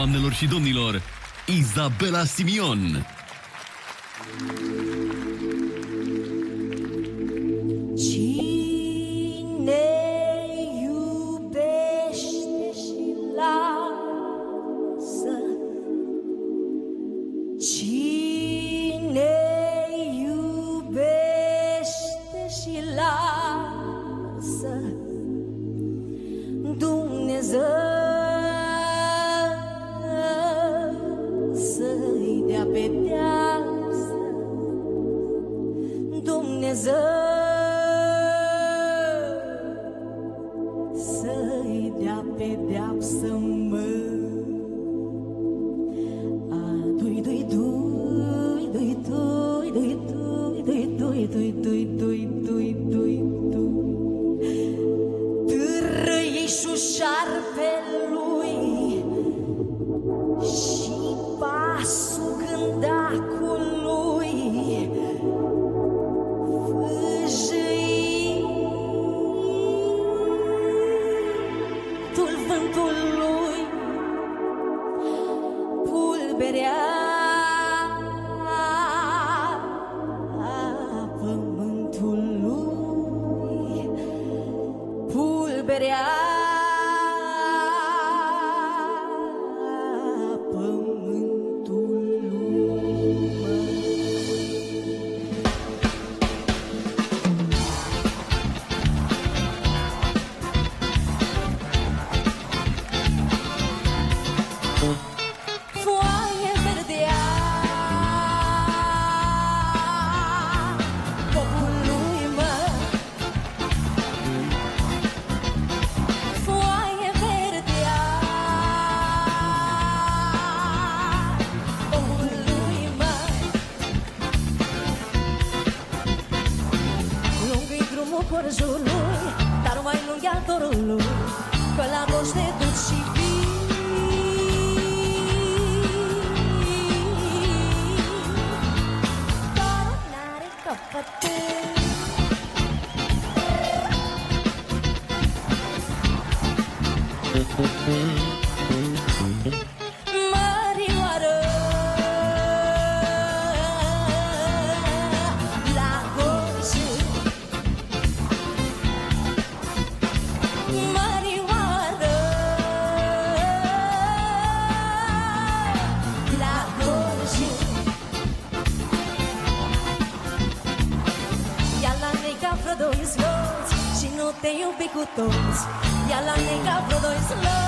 Doamnelor și domnilor, Izabela Simion. Cine iubește și lasă? Cine iubește și lasă? Dumnezeu Dumnezeu să-i dea pedeapsă, mă. A, dui, dui, dui, dui, dui, dui, dui, dui, dui, dui, dui, dui, dui, dui. Târâișul șarpelui și Pulberea pământului Pulberea corazului Dar mai lungatorului Că la rost de tot și you. Te iubi cu toți. Ia la nega vreo doi sloți